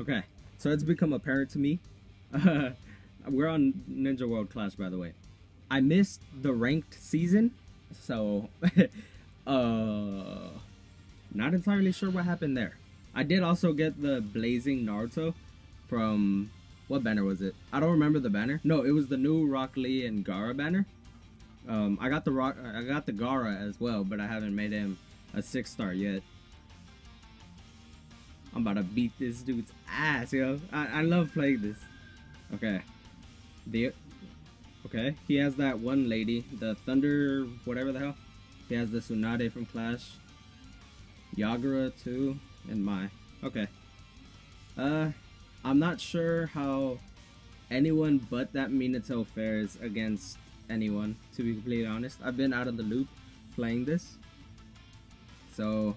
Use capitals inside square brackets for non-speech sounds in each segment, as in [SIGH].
Okay, so it's become apparent to me. [LAUGHS] we're on Ninja World Clash, by the way. I missed the ranked season, so [LAUGHS] uh, not entirely sure what happened there. I did also get the Blazing Naruto from what banner was it? I don't remember the banner. No, it was the new Rock Lee and Gaara banner. Um, I got the rock, I got the Gaara as well, but I haven't made him a six star yet. I'm about to beat this dude's ass, yo. I, I love playing this. Okay. The Okay, he has that one lady, the Thunder, whatever the hell. He has the Tsunade from Clash. Yagura too, and Mei. Okay. Uh, I'm not sure how anyone but that Minato fares against anyone, to be completely honest. I've been out of the loop playing this. So,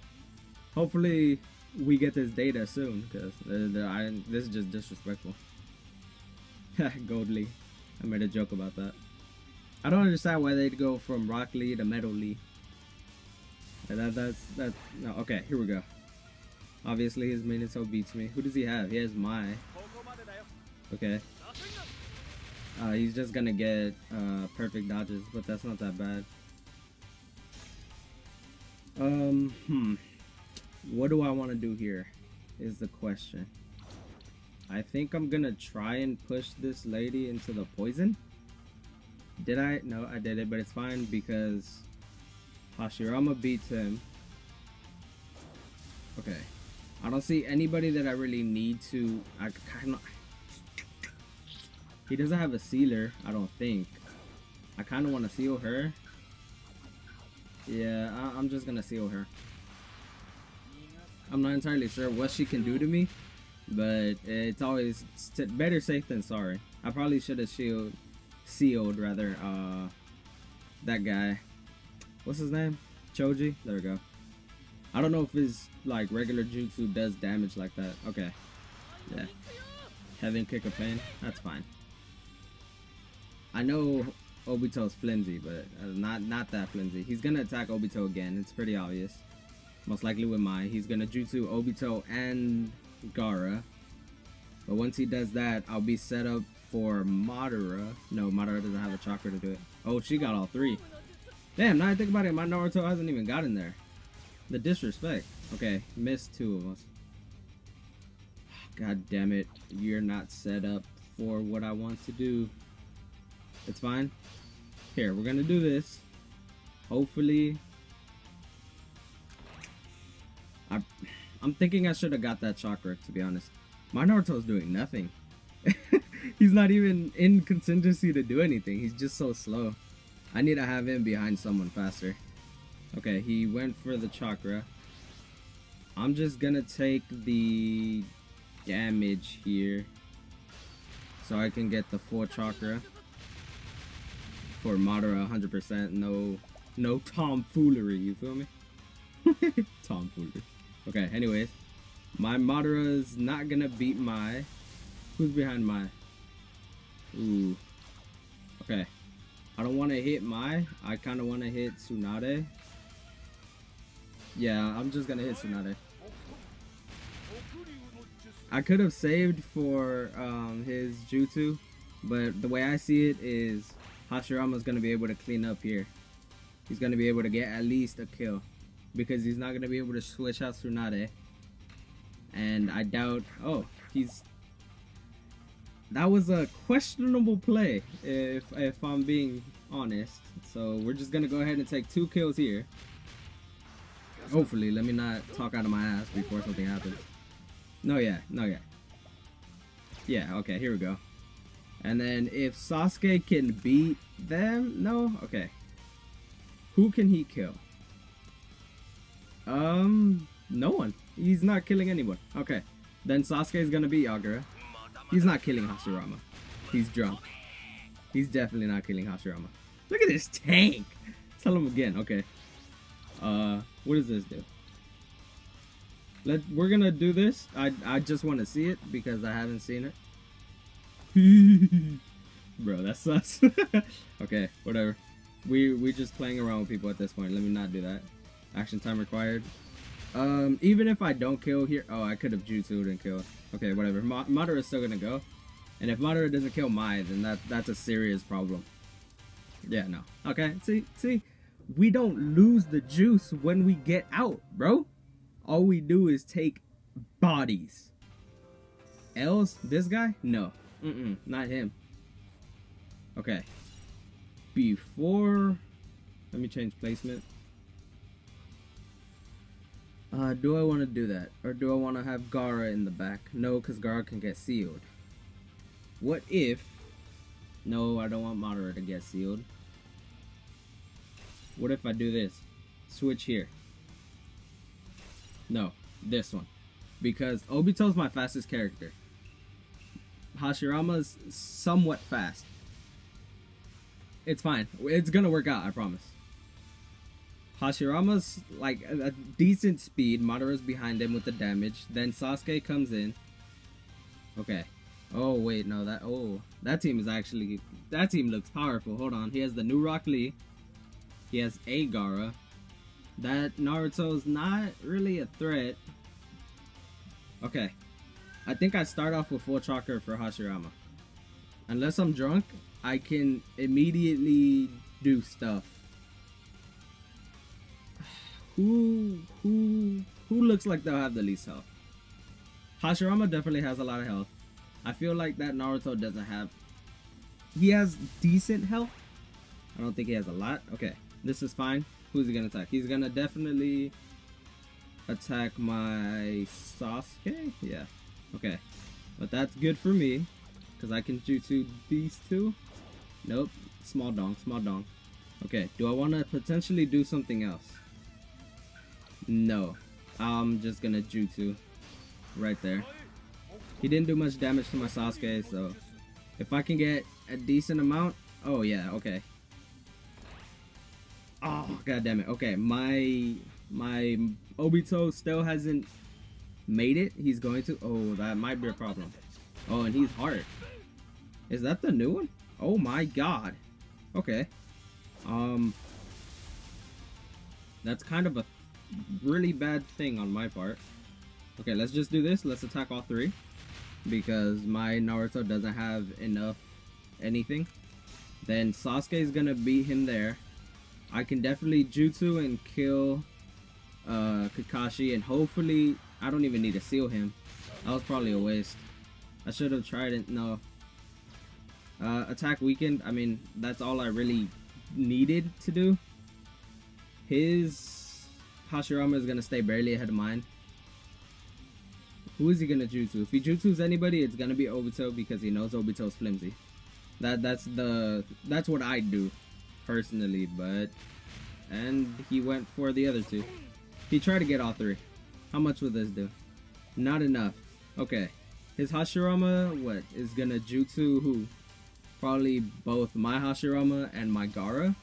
hopefully we get this data soon, because this is just disrespectful. [LAUGHS] Gold I made a joke about that. I don't understand why they'd go from Rock Lee to Metal Lee. That, that's, that's, no, okay, here we go. Obviously his Minato beats me. Who does he have? He has Mei. Okay. Uh, he's just gonna get uh, perfect dodges, but that's not that bad. Um, hmm. What do I want to do here? Is the question. I think I'm gonna try and push this lady into the poison. Did I? No, I did it, but it's fine because Hashirama beats him. Okay. I don't see anybody that I really need to... I kind of... He doesn't have a sealer, I don't think. I kind of want to seal her. Yeah, I, I'm just gonna seal her. I'm not entirely sure what she can do to me, but it's always better safe than sorry. I probably should have shield, sealed rather. Uh, that guy. What's his name? Choji. There we go. I don't know if his like regular jutsu does damage like that. Okay. Yeah. Having kick of pain. That's fine. I know Obito's flimsy, but uh, not not that flimsy. He's gonna attack Obito again. It's pretty obvious. Most likely with Mei. He's gonna jutsu Obito and Gaara. But once he does that, I'll be set up for Madara. No, Madara doesn't have a chakra to do it. Oh, she got all three. Damn, now I think about it, my Naruto hasn't even gotten there. The disrespect. Okay, missed two of us. God damn it. You're not set up for what I want to do. It's fine. Here, we're gonna do this. Hopefully... I, I'm thinking I should have got that chakra, to be honest. My Naruto's doing nothing. [LAUGHS] He's not even in contingency to do anything. He's just so slow. I need to have him behind someone faster. Okay, he went for the chakra. I'm just gonna take the damage here. So I can get the full chakra. For Madara 100%. No, no tomfoolery, you feel me? [LAUGHS] tomfoolery. Okay, anyways. My Madara is not gonna beat my... Who's behind my... Ooh. Okay. I don't want to hit my. I kind of want to hit Tsunade. Yeah, I'm just going to hit Tsunade. I could have saved for um, his Jutsu, but the way I see it is Hashirama's going to be able to clean up here. He's going to be able to get at least a kill because he's not going to be able to switch out Tsunade. And I doubt... Oh, he's that was a questionable play, if if I'm being honest. So we're just gonna go ahead and take two kills here. Hopefully, let me not talk out of my ass before something happens. No, yeah, no, yeah. Yeah, okay, here we go. And then if Sasuke can beat them, no, okay. Who can he kill? Um, no one. He's not killing anyone. Okay, then Sasuke is gonna beat Yagura. He's not killing Hashirama. He's drunk. He's definitely not killing Hashirama. Look at this tank. Tell him again. Okay. Uh, what does this do? Let we're gonna do this. I I just want to see it because I haven't seen it. [LAUGHS] Bro, that's sus. [LAUGHS] okay, whatever. We we just playing around with people at this point. Let me not do that. Action time required. Um, even if I don't kill here, oh, I could have jutsu'd and killed. Okay, whatever. Ma Madara is still gonna go. And if Madara doesn't kill Mei, then that that's a serious problem. Yeah, no. Okay, see, see, we don't lose the juice when we get out, bro. All we do is take bodies. Else, this guy? No. Mm-mm, not him. Okay. Before... Let me change placement. Uh, do I want to do that? Or do I want to have Gaara in the back? No, because Gaara can get sealed. What if... No, I don't want Madara to get sealed. What if I do this? Switch here. No, this one. Because Obito's my fastest character. Hashirama's somewhat fast. It's fine. It's gonna work out, I promise. Hashirama's like a, a decent speed. Madara's behind him with the damage. Then Sasuke comes in. Okay. Oh wait, no that oh that team is actually that team looks powerful. Hold on. He has the new Rock Lee. He has a Gaara. That Naruto's not really a threat. Okay. I think I start off with full chakra for Hashirama. Unless I'm drunk, I can immediately do stuff. Who who who looks like they'll have the least health? Hashirama definitely has a lot of health. I feel like that Naruto doesn't have he has decent health. I don't think he has a lot. Okay, this is fine. Who's he gonna attack? He's gonna definitely attack my Sasuke. Yeah. Okay. But that's good for me. Because I can jutsu these two. Nope. Small dong. Small dong. Okay. Do I want to potentially do something else? No. I'm just gonna jutsu. Right there. He didn't do much damage to my Sasuke, so... If I can get a decent amount... Oh, yeah. Okay. Oh, god damn it. Okay, my... My Obito still hasn't made it. He's going to. Oh, that might be a problem. Oh, and he's hard. Is that the new one? Oh my god. Okay. Um. That's kind of a really bad thing on my part. Okay, let's just do this. Let's attack all three. Because my Naruto doesn't have enough anything. Then Sasuke is gonna beat him there. I can definitely jutsu and kill uh, Kakashi, and hopefully I don't even need to seal him. That was probably a waste. I should have tried it. No. Uh, attack weakened. I mean, that's all I really needed to do. His Hashirama is gonna stay barely ahead of mine. Who is he gonna jutsu? If he jutsus anybody, it's gonna be Obito because he knows Obito's flimsy. That that's the that's what I do personally, but and he went for the other two. He tried to get all three. How much would this do? Not enough. Okay. His Hashirama, what, is gonna jutsu who? Probably both my Hashirama and my Gaara?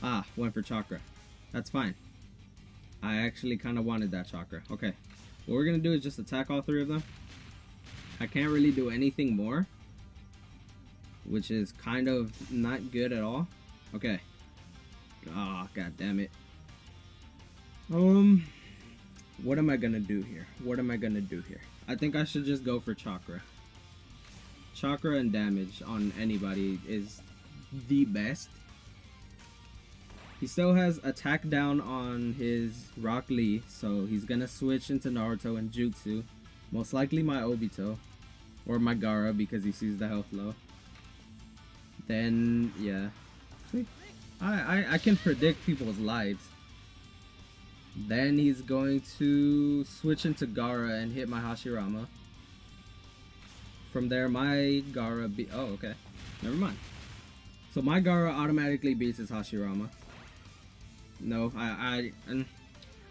Ah, went for chakra. That's fine. I actually kind of wanted that chakra. Okay. What we're gonna do is just attack all three of them. I can't really do anything more. Which is kind of not good at all. Okay. Ah, oh, god damn it. Um, what am I gonna do here? What am I gonna do here? I think I should just go for chakra. Chakra and damage on anybody is the best. He still has attack down on his Rock Lee, so he's gonna switch into Naruto and Jutsu. Most likely my Obito. Or my Gaara because he sees the health low. Then, yeah. See? I, I, I can predict people's lives. Then he's going to switch into Gaara and hit my Hashirama. From there, my Gaara be- oh, okay. Never mind. So my Gaara automatically beats his Hashirama. No, I, I,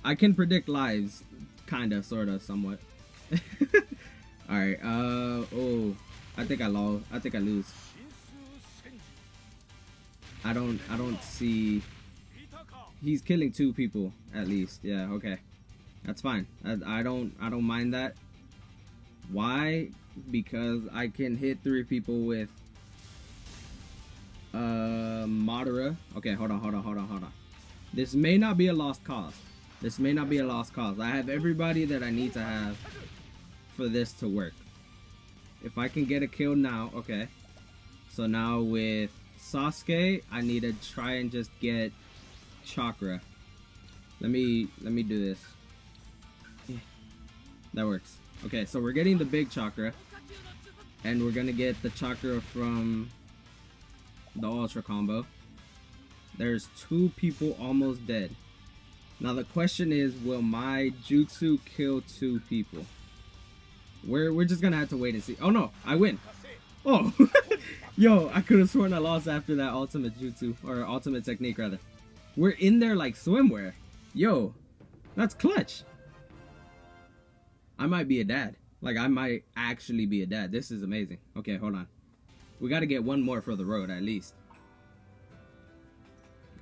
I can predict lives, kinda, sorta, somewhat. [LAUGHS] Alright, uh, oh, I think I lost, I think I lose. I don't, I don't see he's killing two people at least. Yeah, okay. That's fine. I, I don't I don't mind that. Why? Because I can hit three people with uh Madara. Okay, hold on, hold on, hold on, hold on. This may not be a lost cause. This may not be a lost cause. I have everybody that I need to have for this to work. If I can get a kill now, okay. So now with Sasuke, I need to try and just get chakra. Let me let me do this. That works. Okay, so we're getting the big chakra. And we're gonna get the chakra from the ultra combo. There's two people almost dead. Now the question is, will my jutsu kill two people? We're we're just gonna have to wait and see. Oh no, I win. Oh, [LAUGHS] yo, I could have sworn I lost after that ultimate jutsu or ultimate technique rather. We're in there like swimwear. Yo, that's clutch. I might be a dad. Like I might actually be a dad. This is amazing. Okay, hold on. We got to get one more for the road at least.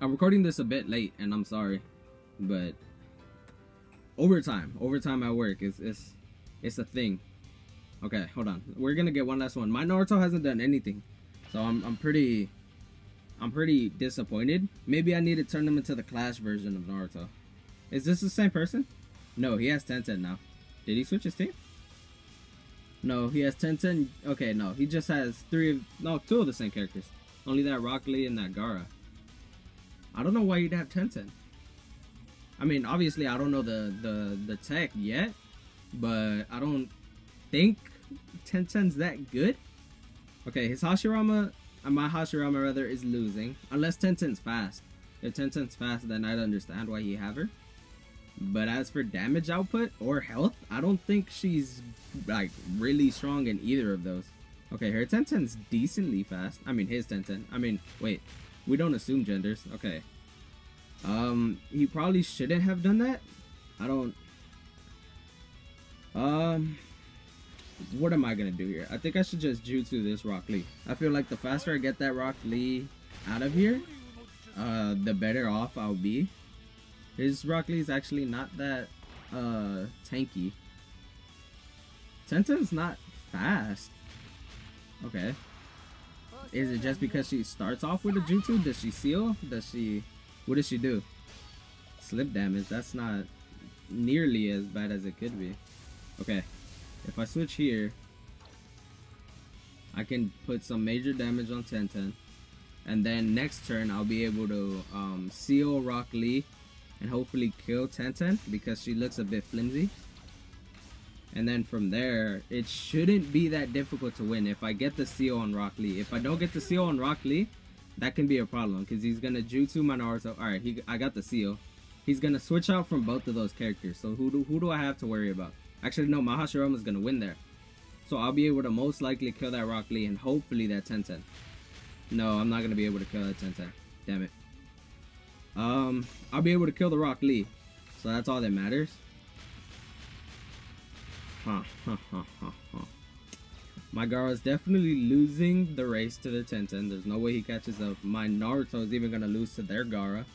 I'm recording this a bit late, and I'm sorry, but overtime, overtime at work is it's it's a thing. Okay, hold on. We're gonna get one last one. My Naruto hasn't done anything, so I'm I'm pretty I'm pretty disappointed. Maybe I need to turn him into the Clash version of Naruto. Is this the same person? No, he has Tenten now. Did he switch his team? No, he has Tenten. Okay, no, he just has three of no two of the same characters. Only that Rock Lee and that Gaara. I don't know why you'd have Tenten. I mean, obviously, I don't know the the the tech yet, but I don't think Tenten's that good. Okay, his Hashirama, uh, my Hashirama rather, is losing unless Tenten's fast. If Tenten's fast, then I'd understand why he have her. But as for damage output or health, I don't think she's like really strong in either of those. Okay, her Tenten's decently fast. I mean, his Tenten. I mean, wait, we don't assume genders. Okay. Um, he probably shouldn't have done that. I don't. Um, what am I gonna do here? I think I should just jutsu this Rock Lee. I feel like the faster I get that Rock Lee out of here, uh, the better off I'll be. His Rock Lee is actually not that uh tanky. Tenten's not fast. Okay. Is it just because she starts off with a jutsu? Does she seal? Does she what does she do? Slip damage. That's not nearly as bad as it could be. Okay. If I switch here, I can put some major damage on Tenten. And then next turn, I'll be able to um, seal Rock Lee and hopefully kill Tenten because she looks a bit flimsy. And then from there, it shouldn't be that difficult to win if I get the seal on Rock Lee. If I don't get the seal on Rock Lee, that can be a problem because he's gonna Jutsu my Naruto. All right, he I got the seal. He's gonna switch out from both of those characters. So who do who do I have to worry about? Actually, no, Mahashirama is gonna win there. So I'll be able to most likely kill that Rock Lee and hopefully that Tenten. No, I'm not gonna be able to kill that Tenten. Damn it. Um, I'll be able to kill the Rock Lee. So that's all that matters. [LAUGHS] My is definitely losing the race to the Tenten. There's no way he catches up. My Naruto is even gonna lose to their Gaara.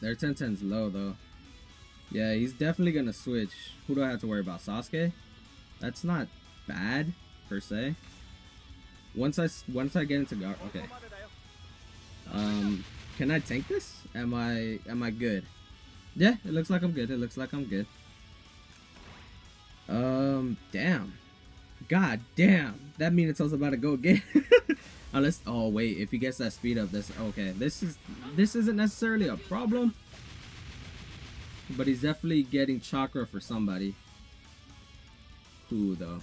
Their Tenten's low though. Yeah, he's definitely gonna switch. Who do I have to worry about? Sasuke? That's not bad per se. Once I once I get into Gaara... okay. Um, can I tank this? Am I am I good? Yeah, it looks like I'm good. It looks like I'm good. Um, damn. God damn. That means it's also about to go again. [LAUGHS] Unless, oh wait, if he gets that speed up, this okay. This is this isn't necessarily a problem, but he's definitely getting chakra for somebody. Who though?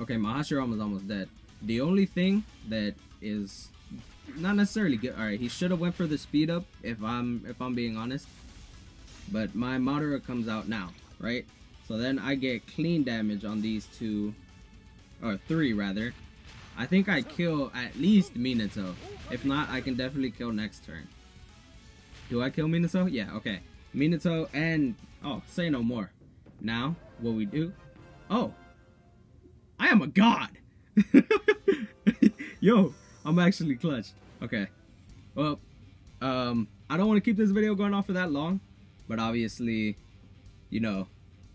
Okay, Mahashirama is almost dead. The only thing that is not necessarily good. All right, he should have went for the speed up. If I'm if I'm being honest, but my Madara comes out now, right? So then I get clean damage on these two, or three rather. I think I kill at least Minato. If not, I can definitely kill next turn. Do I kill Minato? Yeah, okay. Minato and, oh, say no more. Now, what we do, oh, I am a god. [LAUGHS] Yo, I'm actually clutch. Okay. Well, um, I don't want to keep this video going on for that long, but obviously, you know,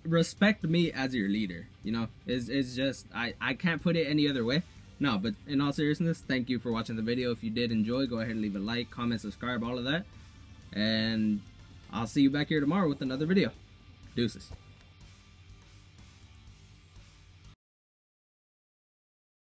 respect me as your leader. You know, it's, it's just, I, I can't put it any other way. No, but in all seriousness, thank you for watching the video. If you did enjoy, go ahead and leave a like, comment, subscribe, all of that. And I'll see you back here tomorrow with another video. Deuces.